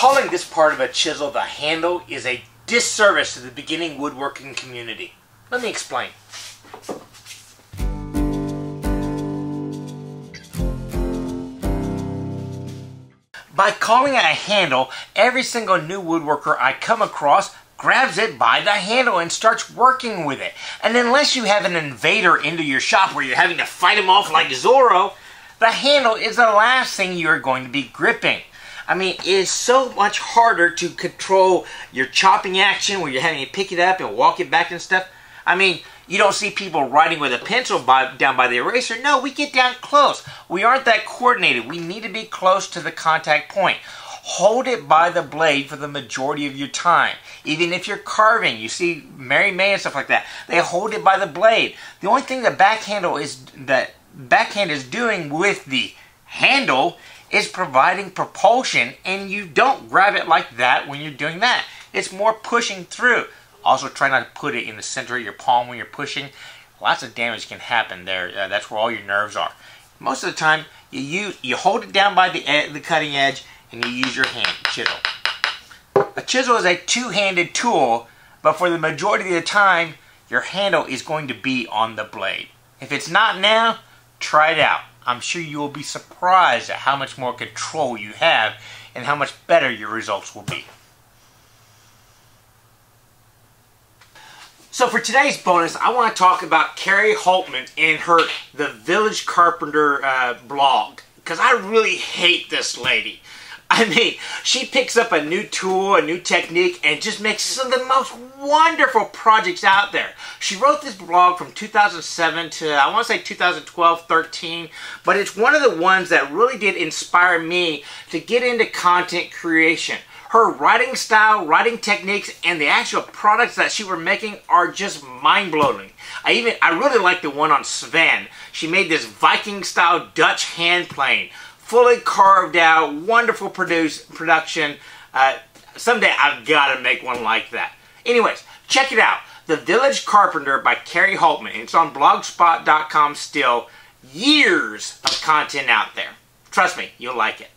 Calling this part of a chisel the handle is a disservice to the beginning woodworking community. Let me explain. By calling it a handle, every single new woodworker I come across grabs it by the handle and starts working with it. And unless you have an invader into your shop where you're having to fight him off like Zorro, the handle is the last thing you're going to be gripping. I mean, it is so much harder to control your chopping action where you're having to pick it up and walk it back and stuff. I mean, you don't see people writing with a pencil by, down by the eraser. No, we get down close. We aren't that coordinated. We need to be close to the contact point. Hold it by the blade for the majority of your time. Even if you're carving, you see Mary May and stuff like that. They hold it by the blade. The only thing the back handle is that backhand is doing with the handle is providing propulsion and you don't grab it like that when you're doing that. It's more pushing through. Also try not to put it in the center of your palm when you're pushing. Lots of damage can happen there. Uh, that's where all your nerves are. Most of the time, you use, you hold it down by the, ed- the cutting edge and you use your hand, chisel. A chisel is a two-handed tool, but for the majority of the time, your handle is going to be on the blade. If it's not now, try it out. I'm sure you will be surprised at how much more control you have and how much better your results will be. So for today's bonus, I want to talk about Kari Hultman and her The Village Carpenter uh, blog. Because I really hate this lady. I mean, she picks up a new tool, a new technique, and just makes some of the most wonderful projects out there. She wrote this blog from 2007 to, I want to say 2012, 13, but it's one of the ones that really did inspire me to get into content creation. Her writing style, writing techniques, and the actual products that she were making are just mind-blowing. I even, I really like the one on Sven. She made this Viking-style Dutch hand plane fully carved out, wonderful produce, production. Uh, someday I've got to make one like that. Anyways, check it out. The Village Carpenter by Kari Hultman. It's on blogspot.com still. Years of content out there. Trust me, you'll like it.